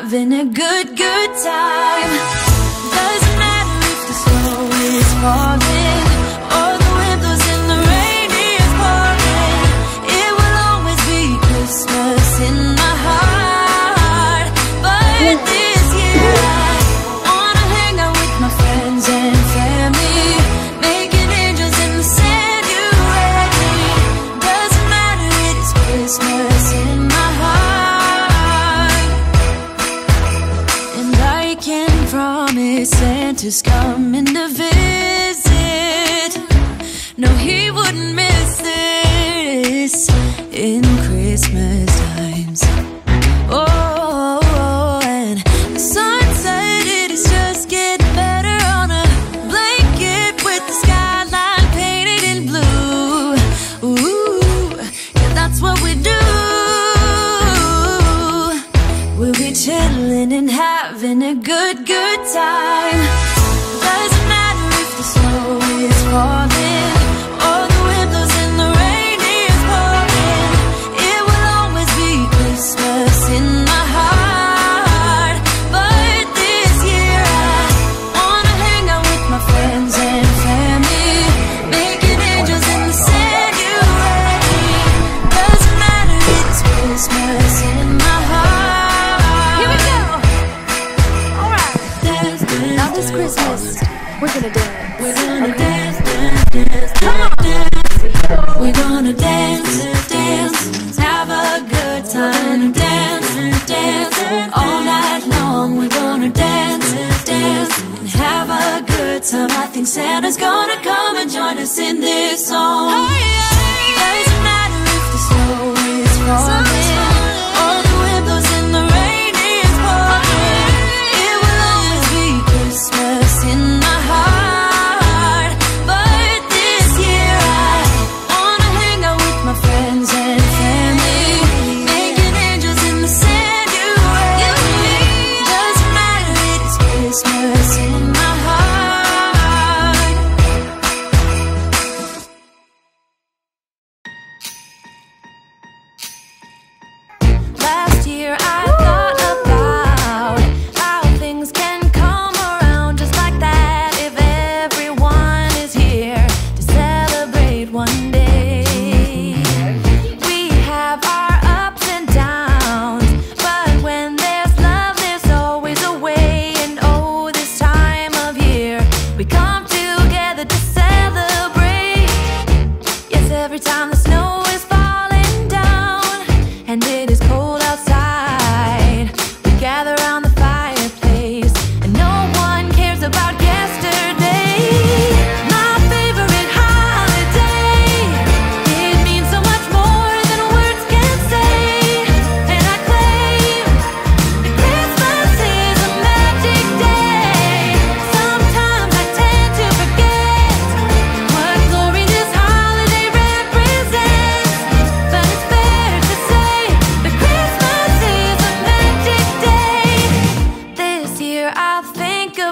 having a good, good time. Doesn't matter if the snow is falling. Santa's coming to visit. No, he wouldn't miss this. In Christmas time. having a good, good time. Doesn't matter if the snow is falling. We're gonna dance, dance, have a good time. Dance, dance, all night long. We're gonna dance, dance, and have a good time. I think Santa's gonna come and join us in this song. Hey, yeah. every time the snow is falling down and it is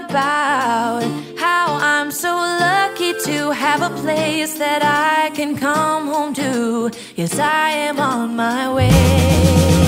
about how I'm so lucky to have a place that I can come home to. Yes, I am on my way.